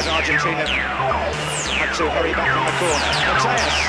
as Argentina had to hurry back in the corner. Matthäus.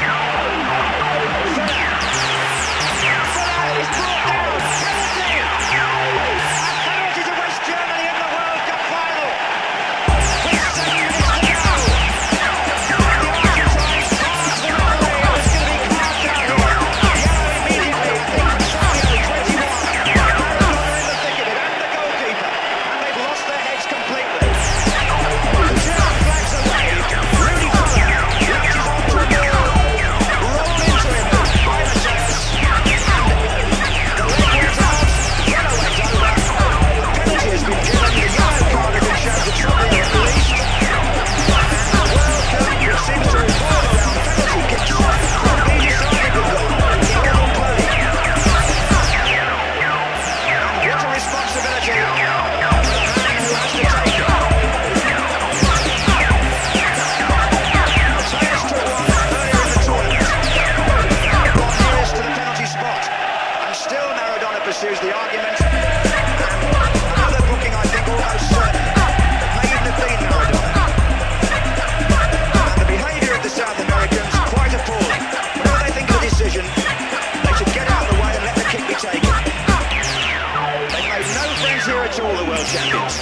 3-0 to all the world champions.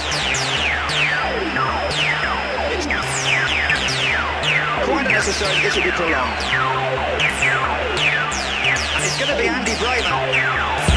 Quite necessary this will be prolonged. And it's going to be Andy Brehme.